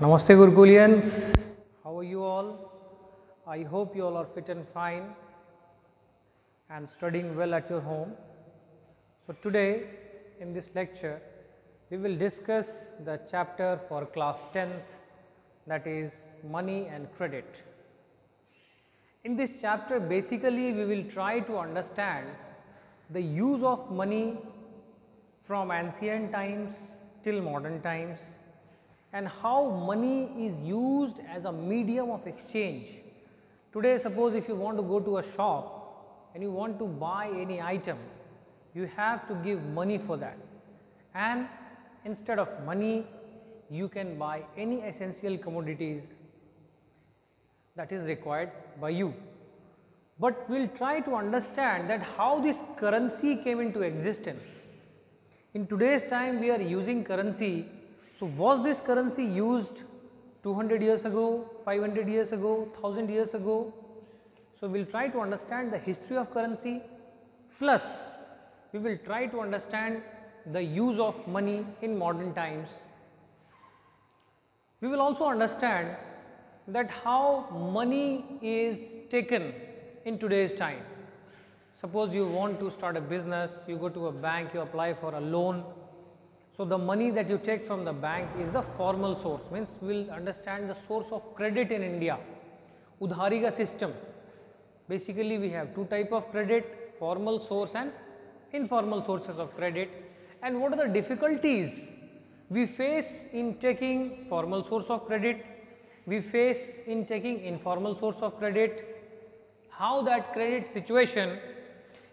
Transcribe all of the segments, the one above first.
Namaste Gurukulians, how are you all? I hope you all are fit and fine and studying well at your home. So today in this lecture we will discuss the chapter for class 10th that is money and credit. In this chapter basically we will try to understand the use of money from ancient times till modern times and how money is used as a medium of exchange. Today suppose if you want to go to a shop and you want to buy any item, you have to give money for that and instead of money you can buy any essential commodities that is required by you. But we will try to understand that how this currency came into existence. In today's time we are using currency so, was this currency used 200 years ago, 500 years ago, 1000 years ago? So, we will try to understand the history of currency plus we will try to understand the use of money in modern times. We will also understand that how money is taken in today's time. Suppose you want to start a business, you go to a bank, you apply for a loan so, the money that you take from the bank is the formal source means we will understand the source of credit in India. Udhari ka system. Basically we have two type of credit formal source and informal sources of credit. And what are the difficulties we face in taking formal source of credit, we face in taking informal source of credit, how that credit situation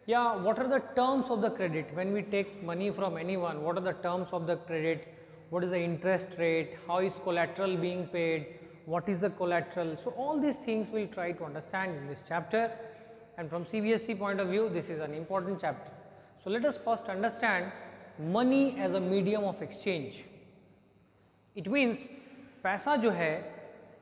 yeah, what are the terms of the credit when we take money from anyone, what are the terms of the credit, what is the interest rate, how is collateral being paid, what is the collateral. So, all these things we will try to understand in this chapter and from CBSE point of view this is an important chapter. So, let us first understand money as a medium of exchange. It means पैसा जो है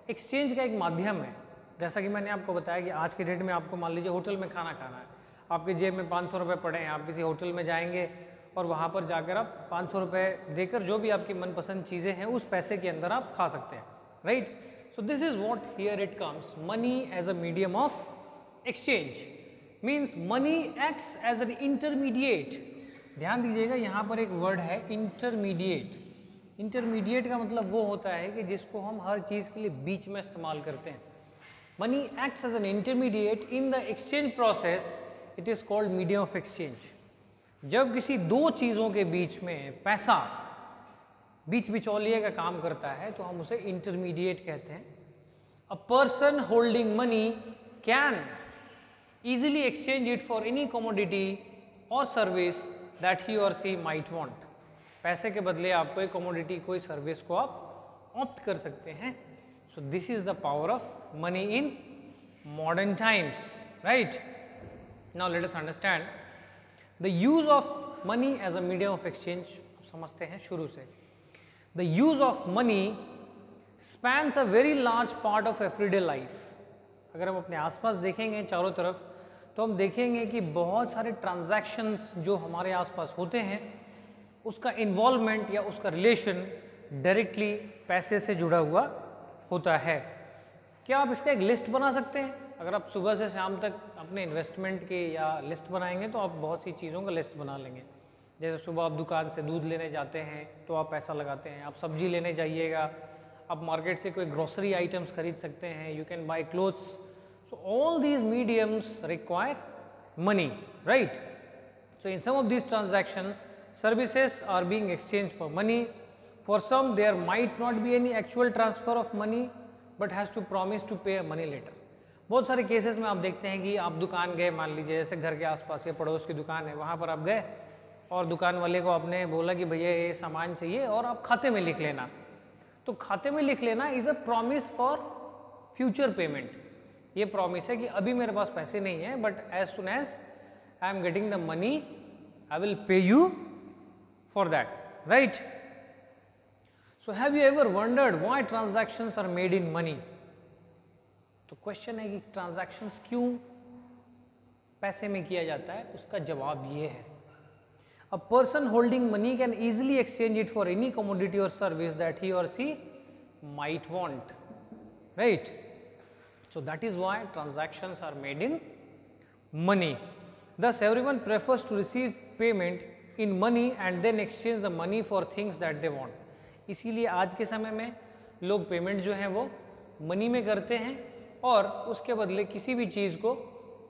exchange का एक माध्यम है जैसा कि मैंने आपको बताया कि आज के डेट में आपको मान लीजिए होटल में खाना खाना है आपके जेब में पाँच सौ रुपये पड़े हैं, आप किसी होटल में जाएँगे और वहाँ पर जाकर आप पाँच सौ देकर जो भी आपकी मनपसंद चीज़ें हैं, उस पैसे के अंदर आप खा सकते हैं right so this is what here it comes money as a medium of exchange means money acts as an intermediate ध्यान दीजिएगा, यहाँ पर एक वर्ड है इंटरमीडिएट इंटरमीडिएट का मतलब वो होता है कि जिसको हम हर चीज़ के लिए बीच में इस्तेमाल करते हैं। Money acts as an intermediate in the exchange process it is called medium of exchange जब किसी दो चीज़ों के बीच में पैसा बीच बिचौलिए का काम करता है तो हम उसे इंटरमीडिएट कहते हैं। A person holding money can easily exchange it for any commodity or service that he or she might want. पैसे के बदले आप कोई कमोडिटी कोई सर्विस को आप ऑप्ट कर सकते हैं। So this is the power of money in modern times right Now, let us understand the use of money as a medium of exchange. समझते हैं शुरू से। The use of money spans a very large part of everyday life. अगर हम अपने आसपास देखेंगे चारों तरफ़ तो हम देखेंगे कि बहुत सारे ट्रांजैक्शंस जो हमारे आसपास होते हैं, उसका इन्वॉल्वमेंट या उसका रिलेशन डायरेक्टली पैसे से जुड़ा हुआ होता है। क्या आप इसका एक लिस्ट बना सकते हैं? अगर आप सुबह से शाम तक अपने इन्वेस्टमेंट के या लिस्ट बनाएँगे तो आप बहुत सी चीज़ों का लिस्ट बना लेंगे। जैसे सुबह आप दुकान से दूध लेने जाते हैं तो आप पैसा लगाते हैं। आप सब्ज़ी लेने जाइएगा। आप मार्केट से कोई ग्रोसरी आइटम्स खरीद सकते हैं। You can buy clothes so all these mediums require money right so in some of this transaction services are being exchange for money for some there might not be any actual transfer of money but has to promise to pay a money letter बहुत सारे cases में आप देखते हैं कि आप दुकान गए, मान लीजिए, जैसे घर के आसपास या पड़ोस की दुकान है, वहाँ पर आप गए और दुकान वाले को आपने बोला कि भैया, ये सामान चाहिए और आप खाते में लिख लेना। तो खाते में लिख लेना is a promise for future payment ये प्रॉमिस है कि अभी मेरे पास पैसे नहीं है but as soon as I am getting the money I will pay you for that right so have you ever wondered why transaction are made in money तो क्वेश्चन है कि ट्रांजैक्शंस क्यों पैसे में किया जाता है? उसका जवाब ये है। A person holding money can easily exchange it for any commodity or service that he or she might want right so that is why transactions are made in money thus everyone prefers to receive payment in money and then exchange the money for things that they want इसीलिए आज के समय में लोग payment जो है वो money में करते हैं और उसके बदले किसी भी चीज़ को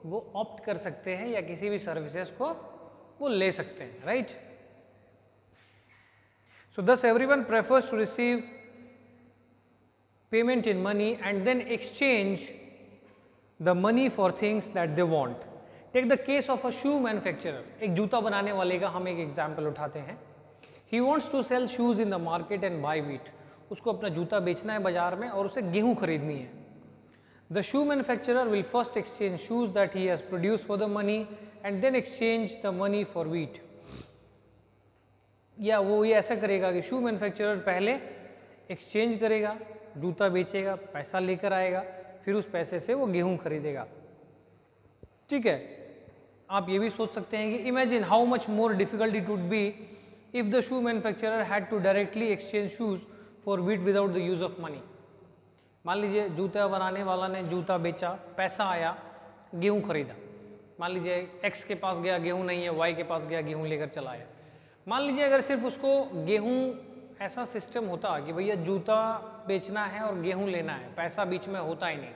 वो ऑप्ट कर सकते हैं या किसी भी सर्विसेज़ को वो ले सकते हैं right so thus everyone prefers to receive payment in money and then exchange the money for things that they want take the case of a shoe manufacturer एक जूता बनाने वाले का हम एक एग्ज़ाम्पल उठाते हैं। He wants to sell shoes in the market and buy wheat उसको अपना जूता बेचना है बाज़ार में और उसे गेहूँ खरीदनी है। The shoe manufacturer will first exchange shoes that he has produce for the money and then exchange the money for wheat या वो ये ऐसा करेगा कि शू मैन्युफैक्चरर पहले एक्सचेंज करेगा, जूता बेचेगा, पैसा लेकर आएगा, फिर उस पैसे से वो गेहूँ खरीदेगा। ठीक है? आप ये भी सोच सकते हैं कि imagine how much more difficult it would be if the shoe manufacturer had to directly exchange shoes for wheat without the use of money मान लीजिए जूता बनाने वाला ने जूता बेचा, पैसा आया, गेहूँ खरीदा। मान लीजिए एक्स के पास गया, गेहूँ नहीं है वाई के पास गया, गेहूँ लेकर चला आया। मान लीजिए अगर सिर्फ़ उसको गेहूँ ऐसा सिस्टम होता कि भैया जूता बेचना है और गेहूँ लेना है, पैसा बीच में होता ही नहीं।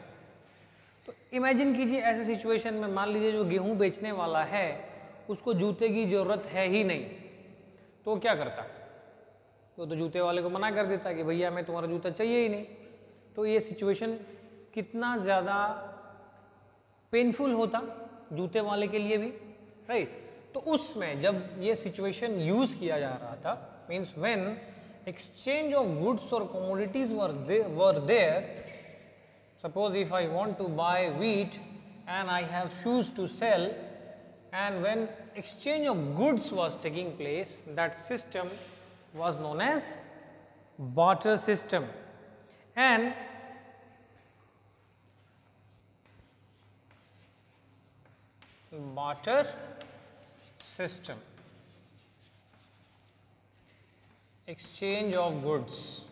तो इमेजिन कीजिए ऐसे सिचुएशन में मान लीजिए जो गेहूँ बेचने वाला है, उसको जूते की ज़रूरत है ही नहीं। तो क्या करता? वो तो जूते वाले को मना कर देता कि भैया हमें तुम्हारा जूता चाहिए ही नहीं। तो ये सिचुएशन कितना ज़्यादा पेनफुल होता जूते वाले के लिए भी राइट तो उसमें जब ये सिचुएशन यूज़ किया जा रहा था means when exchange of goods or commodities were there suppose if I want to buy wheat and I have shoes to sell and when exchange of goods was taking place that system was known as barter system and barter system exchange of goods.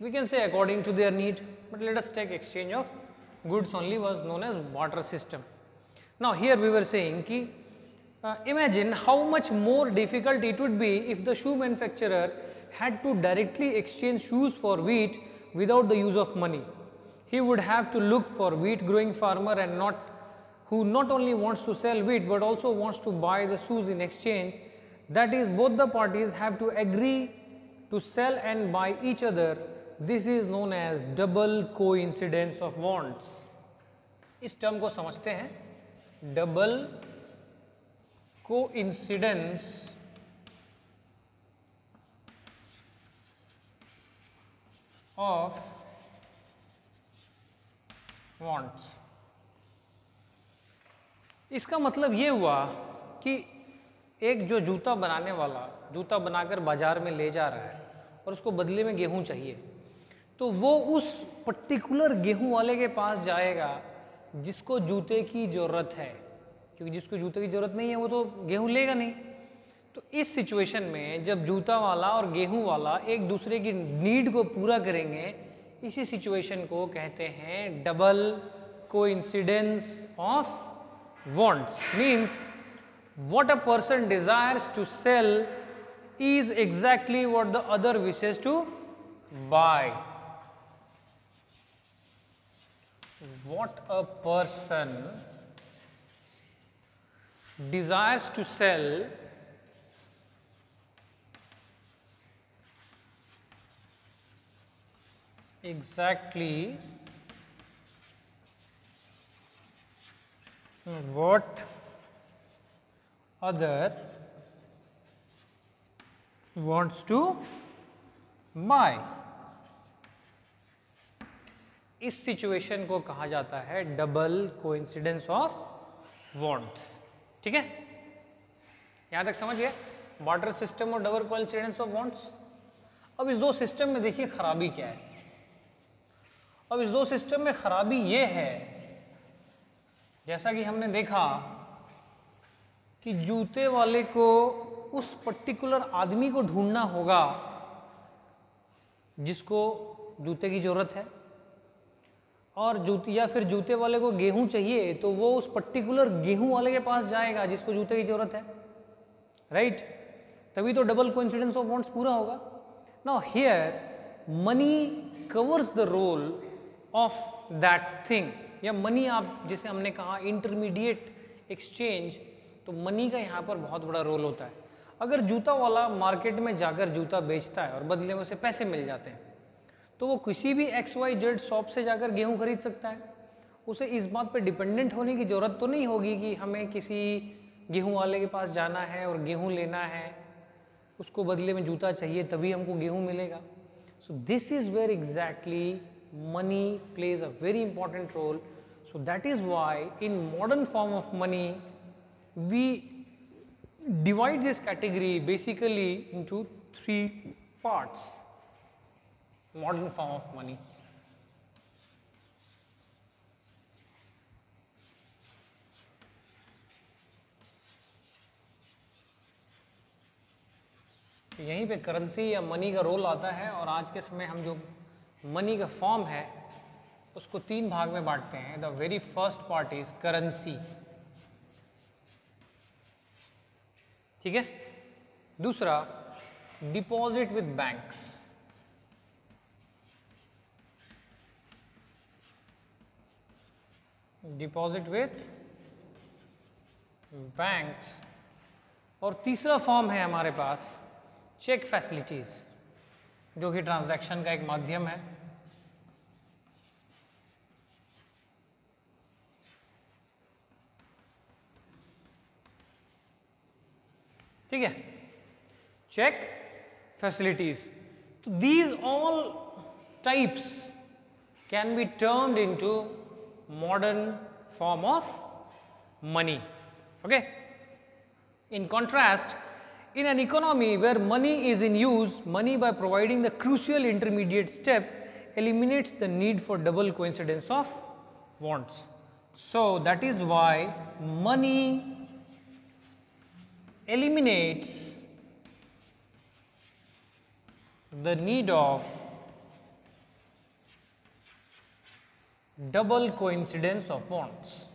We can say according to their need, but let us take exchange of goods only was known as water system. Now here we were saying ki uh, imagine how much more difficult it would be if the shoe manufacturer had to directly exchange shoes for wheat without the use of money. He would have to look for wheat growing farmer and not who not only wants to sell wheat but also wants to buy the shoes in exchange that is both the parties have to agree to sell and buy each other this is known as double coincidence of wants इस term को समझते हैं double coincidence of wants. इसका मतलब ये हुआ कि एक जो जूता बनाने वाला, जूता बनाकर बाज़ार में ले जा रहा है और उसको बदले में गेहूँ चाहिए तो वो उस पर्टिकुलर गेहूँ वाले के पास जाएगा जिसको जूते की ज़रूरत है। क्योंकि जिसको जूते की ज़रूरत नहीं है, वो तो गेहूँ लेगा नहीं तो इस सिचुएशन में जब जूता वाला और गेहूँ वाला एक दूसरे की नीड को पूरा करेंगे, इसी सिचुएशन को कहते हैं डबल को of wants means what a person desires to sell is exactly what the other wishes to buy. What a person desires to sell exactly what other wants to buy इस situation को कहा जाता है double coincidence of wants ठीक है? यहाँ तक समझ गए? वाटर सिस्टम और डबल कोइंसिडेंस ऑफ़ वॉन्ट्स अब इस दो सिस्टम में देखिए खराबी क्या है। अब इस दो सिस्टम में खराबी ये है, जैसा कि हमने देखा कि जूते वाले को उस पर्टिकुलर आदमी को ढूंढना होगा जिसको जूते की ज़रूरत है। और जूते, या फिर जूते वाले को गेहूँ चाहिए तो वो उस पर्टिकुलर गेहूँ वाले के पास जाएगा, जिसको जूते की ज़रूरत है। Right right? तभी तो डबल कोइंसिडेंस ऑफ़ वॉन्ट्स पूरा होगा। Now here money covers the role of that thing या मनी आप, जिसे हमने कहा इंटरमीडिएट एक्सचेंज तो मनी का यहाँ पर बहुत बड़ा रोल होता है। अगर जूता वाला मार्केट में जाकर जूता बेचता है, और बदले में उसे पैसे मिल जाते हैं तो वो किसी भी एक्स वाई जेड शॉप से जाकर गेहूँ खरीद सकता है। उसे इस बात पर डिपेंडेंट होने की ज़रूरत तो नहीं होगी कि हमें किसी गेहूँ वाले के पास जाना है और गेहूँ लेना है, उसको बदले में जूता चाहिए तभी हमको गेहूँ मिलेगा। So this is where exactly money plays a very important role so that is why in modern form of money we divide this category basically into three parts. Modern form of money. यहीं पे currency या money का role आता है और आज के समय हम जो मनी का फॉर्म है, उसको तीन भाग में बांटते हैं। The very first part is currency ठीक है? दूसरा deposit with banks deposit with banks और तीसरा फॉर्म है हमारे पास चेक फैसिलिटीज़ जो कि ट्रांजैक्शन का एक माध्यम है। ठीक है? चेक फैसिलिटीज़ तो these all types can be termed into modern form of money. Okay. In contrast, in an economy where money is in use, money by providing the crucial intermediate step eliminates the need for double coincidence of wants. So, that is why money eliminates the need of double coincidence of wants.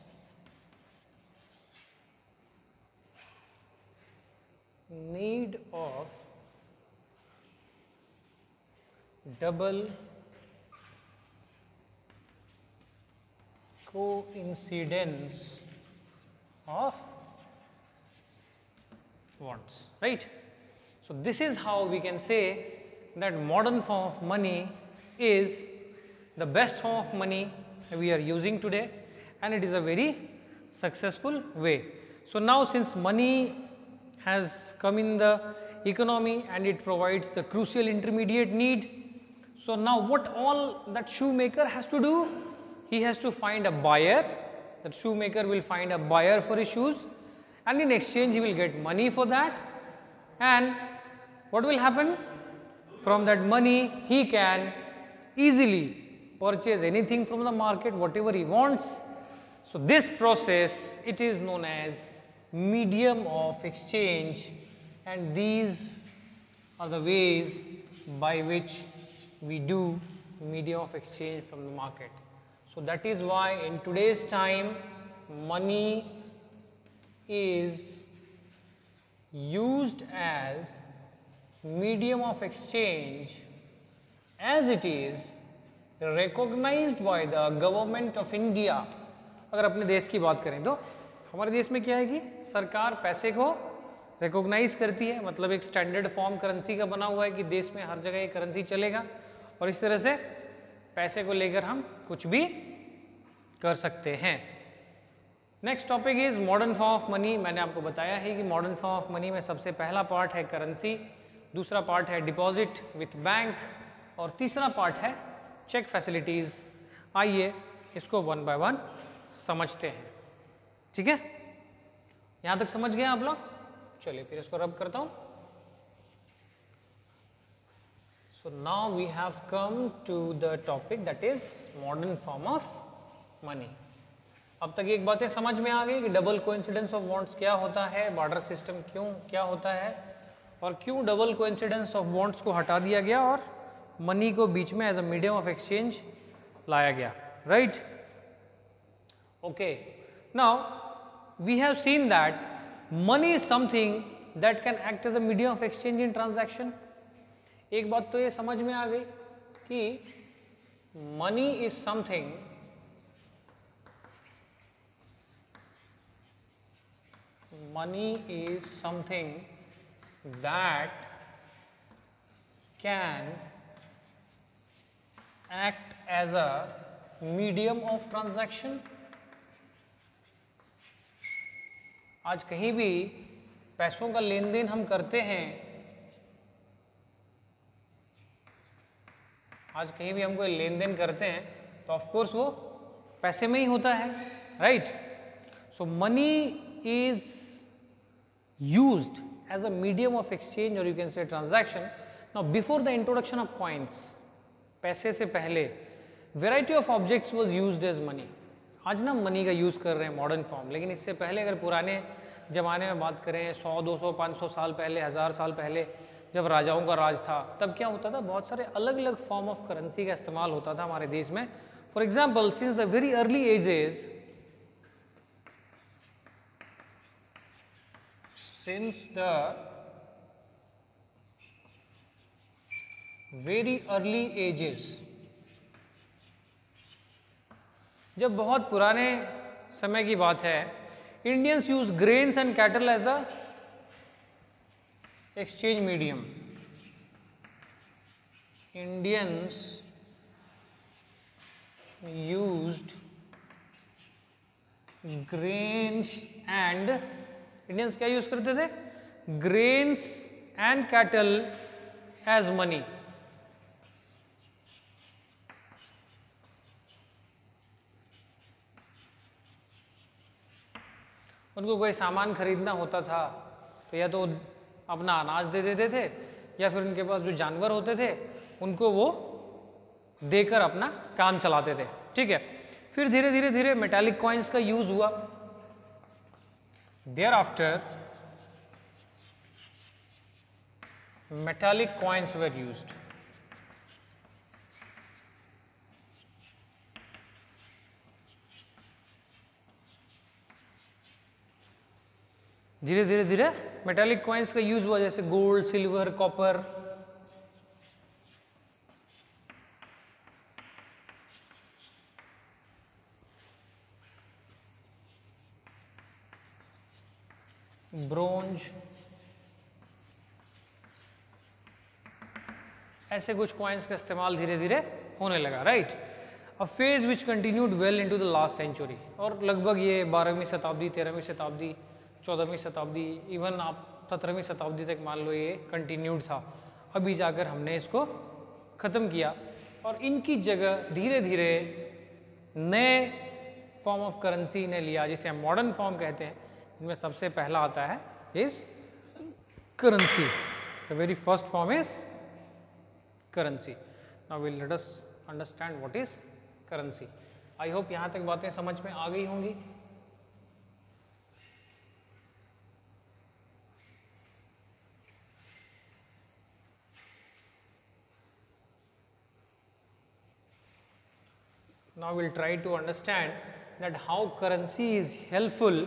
Need of double coincidence of wants, right. So, this is how we can say that modern form of money is the best form of money we are using today and it is a very successful way. So, now since money has come in the economy and it provides the crucial intermediate need. So, now what all that shoemaker has to do? He has to find a buyer, that shoemaker will find a buyer for his shoes and in exchange he will get money for that and what will happen from that money he can easily purchase anything from the market whatever he wants. So, this process it is known as medium of exchange and these are the ways by which we do medium of exchange from the market. So, that is why in today's time money is used as medium of exchange as it is recognized by the government of India अगर अपने देश की बात करें तो हमारे देश में क्या है कि सरकार पैसे को रिकॉग्नाइज करती है। मतलब एक स्टैंडर्ड फॉर्म करेंसी का बना हुआ है कि देश में हर जगह ये करेंसी चलेगा। और इस तरह से पैसे को लेकर हम कुछ भी कर सकते हैं। Next topic is modern form of money मैंने आपको बताया है कि मॉडर्न फॉर्म ऑफ़ मनी में सबसे पहला पार्ट है करेंसी दूसरा पार्ट है डिपॉजिट विथ बैंक और तीसरा पार्ट है चेक फैसिलिटीज़। आइए इसको वन बाय वन समझते हैं। ठीक है? यहाँ तक समझ गए आप लोग? चलिए फिर इसको रब करता हूँ। So now we have come to the topic that is modern form of money. अब तक एक बातें समझ में आ गई कि डबल कोइंसिडेंस ऑफ़ बॉन्ड्स क्या होता है बार्डर सिस्टम क्यों, क्या होता है, और क्यों डबल कोइंसिडेंस ऑफ़ बॉन्ड्स को हटा दिया गया और मनी को बीच में as a medium of exchange लाया गया right okay now we have seen that money is something that can act as a medium of exchange in transaction एक बात तो ये समझ में आ गई कि money is something money is something that can act as a medium of transaction? आज कहीं भी पैसों का लेन देन हम करते हैं, आज कहीं भी हम कोई लेन देन करते हैं तो ऑफकोर्स वो पैसे में ही होता है right so money is use as a medium of exchange or you can say transaction now before the introduction of coins पैसे से पहले variety of objects was use as money आज ना मनी का यूज़ कर रहे हैं मॉडर्न फॉर्म लेकिन इससे पहले अगर पुराने ज़माने में बात करें 100, 200, 500 साल पहले हज़ार साल पहले जब राजाओं का राज था तब क्या होता था? बहुत सारे अलग अलग फॉर्म ऑफ़ करेंसी का इस्तेमाल होता था हमारे देश में। For example since the very early ages since the very early ages, जब बहुत पुराने समय की बात है Indians use grains and cattle as a exchange medium Indians used grains and Indians क्या यूज़ करते थे? Grains and cattle as money उनको कोई सामान खरीदना होता था तो या तो अपना अनाज दे देते थे, या फिर उनके पास जो जानवर होते थे, उनको वो देकर अपना काम चलाते थे। ठीक है? फिर धीरे धीरे धीरे मेटालिक कॉइन्स का यूज़ हुआ। Thereafter metallic coins were used. धीरे धीरे धीरे। मेटालिक कॉइन्स का यूज़ हुआ, जैसे गोल्ड सिल्वर कॉपर ब्रोंज ऐसे कुछ कॉइन्स का इस्तेमाल धीरे धीरे होने लगा right a phase which continued well into the last century और लगभग ये बारहवीं शताब्दी, तेरहवीं शताब्दी चौदहवीं शताब्दी इवन आप सत्रहवीं शताब्दी तक मान लो ये कंटिन्यूड था। अभी जाकर हमने इसको ख़त्म किया और इनकी जगह धीरे धीरे नए फॉर्म ऑफ़ करेंसी ने लिया, जिसे हम मॉडर्न फॉर्म कहते हैं। इनमें सबसे पहला आता है is currency the very first form is currency now will let us understand what is currency I hope यहाँ तक बातें समझ में आ गई होंगी। Now we'll try to understand that how currency is helpful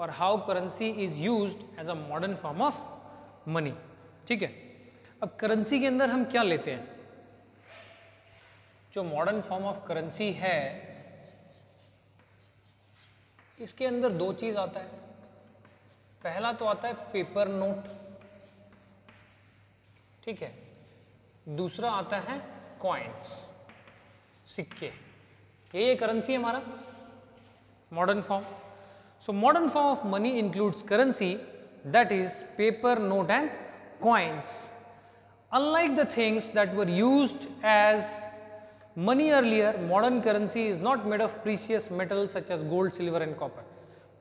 और how currency is use as a modern form of money ठीक है? अब करेंसी के अंदर हम क्या लेते हैं? जो मॉडर्न फॉर्म ऑफ़ करेंसी है, इसके अंदर दो चीज़ आता है। पहला तो आता है पेपर नोट ठीक है? दूसरा आता है कॉइन्स सिक्के। ये करेंसी हमारा modern form so modern form of money includes currency that is paper note and coins unlike the things that were use as money earlier modern currency is not made of precious metal such as gold silver and copper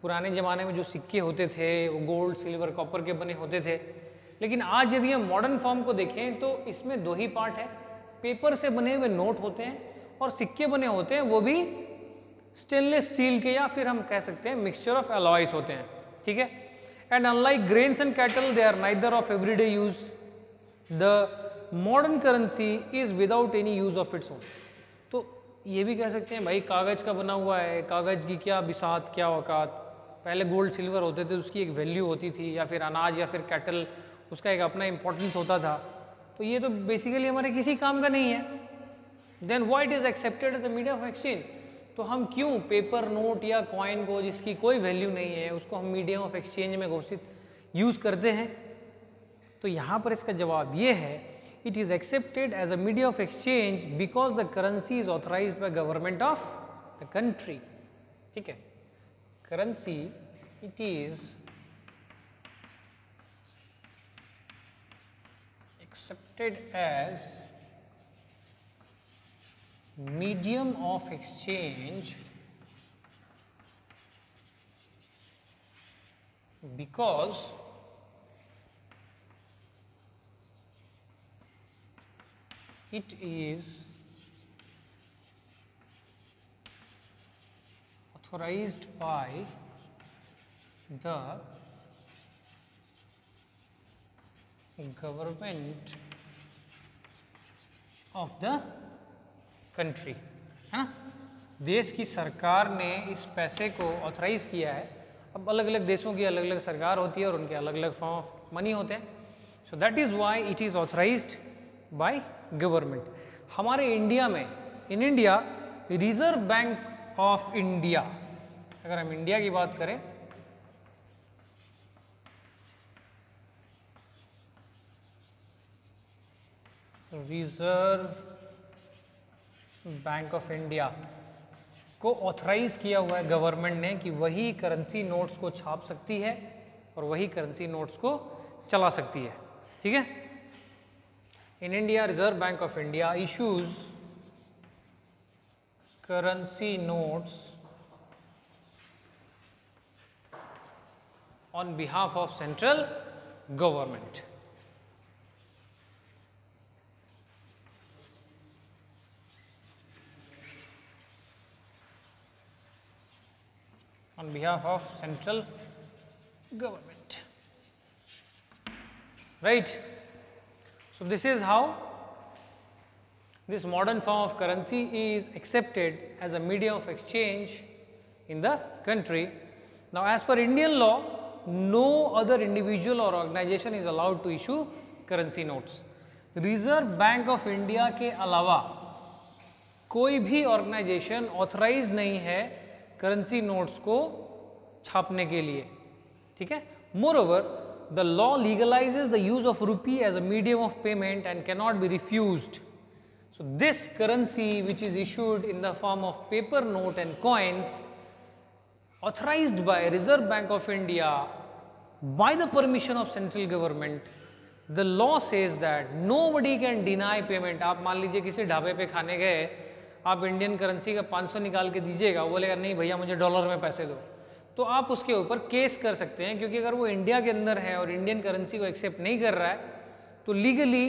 पुराने जमाने में जो सिक्के होते थे, वो gold silver copper के बने होते थे। लेकिन आज यदि हम मॉडर्न फॉर्म को देखें तो इसमें दो ही पार्ट है। पेपर से बने हुए नोट होते हैं और सिक्के बने होते हैं, वो भी स्टेनलेस स्टील के या फिर हम कह सकते हैं मिक्सचर ऑफ़ अलॉयस होते हैं, ठीक है? And unlike grains and cattle they are neither of everyday use the modern currency is without any use of its own तो ये भी कह सकते हैं, भाई, कागज़ का बना हुआ है, कागज़ की क्या बिसात, क्या औकात? पहले गोल्ड सिल्वर होते थे उसकी एक वैल्यू होती थी, या फिर अनाज, या फिर कैटल उसका एक अपना इंपॉर्टेंस होता था। तो ये तो बेसिकली हमारे किसी काम का नहीं है। Then why it is accepted as a medium of exchange तो हम क्यों पेपर नोट या कॉइन को जिसकी कोई वैल्यू नहीं है, उसको हम मीडियम ऑफ़ एक्सचेंज में घोषित यूज़ करते हैं? तो यहाँ पर इसका जवाब यह है it is accepted as a medium of exchange because the currency is authorise by government of the country ठीक है? Currency it is accepted as medium of exchange because it is authorized by the government of the country, है ना? देश की सरकार ने इस पैसे को ऑथराइज किया है। अब अलग अलग देशों की अलग अलग सरकार होती है और उनके अलग अलग फॉर्म ऑफ़ मनी होते हैं। So that is why it is authorise by government हमारे इंडिया में in India Reserve Bank of India अगर हम इंडिया की बात करें रिज़र्व बैंक ऑफ़ इंडिया को ऑथराइज किया हुआ है गवर्नमेंट ने कि वही करेंसी नोट्स को छाप सकती है और वही करेंसी नोट्स को चला सकती है। ठीक है? In India Reserve Bank of India issues currency notes on behalf of central government on behalf of central government right so, this is how this modern form of currency is accepted as a medium of exchange in the country. Now, as per Indian law, no other individual or organization is allowed to issue currency notes. Reserve Bank of India के अलावा कोई भी organisation authorise नहीं है Currency notes को छापने के लिए, ठीक है? Moreover the law legalises the use of rupee as a medium of payment and cannot be refuse so this currency which is issued in the form of paper note and coins authorise by Reserve Bank of India by the permission of central government the law says that nobody can deny payment आप मान लीजिए किसी ढाबे पे खाने गए आप Indian currency का 500 निकाल के दीजिएगा, वो बोलेगा, नहीं भैया, मुझे डॉलर में पैसे दो। तो आप उसके ऊपर केस कर सकते हैं, क्योंकि अगर वो इंडिया के अंदर है और इंडियन करेंसी को एक्सेप्ट नहीं कर रहा है तो लीगली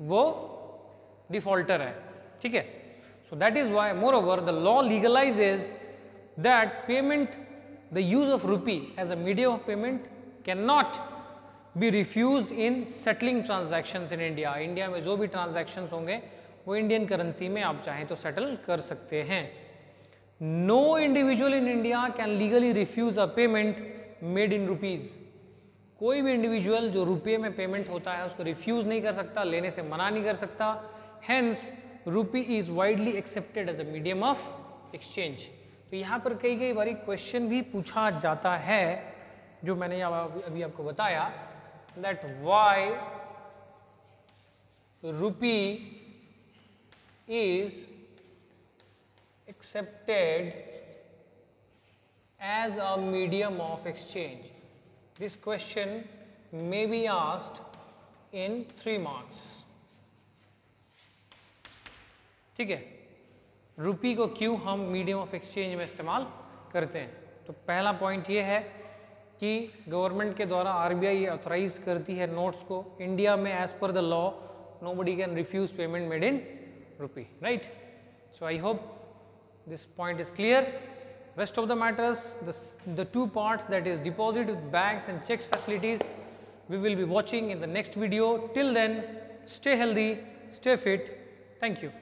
वो डिफॉल्टर है। ठीक है? So that is why moreover the law legalises that payment the use of rupee as a medium of payment can not be refuse in settling transaction in India India में जो भी transaction होंगे वो Indian currency में आप चाहें तो settle कर सकते हैं। No individual in India can legally refuse a payment made in rupees. कोई भी इंडिविजुअल जो रुपये में पेमेंट होता है, उसको रिफ्यूज नहीं कर सकता, लेने से मना नहीं कर सकता। Hence rupee is widely accepted as a medium of exchange तो यहाँ पर कई कई बार क्वेश्चन भी पूछा जाता है, जो मैंने अभी आपको बताया that why rupee is accepted as a medium of exchange. This question may be asked in three marks. ठीक है रुपी को क्यों हम मीडियम ऑफ़ एक्सचेंज में इस्तेमाल करते हैं तो पहला पॉइंट ये है कि गवर्नमेंट के द्वारा आरबीआई ऑथराइज करती है नोट्स को इंडिया में as per the law nobody can refuse payment made in rupee right. So, I hope this point is clear. Rest of the matters this, the two parts that is deposit with banks and checks facilities we will be watching in the next video. Till then stay healthy, stay fit. Thank you.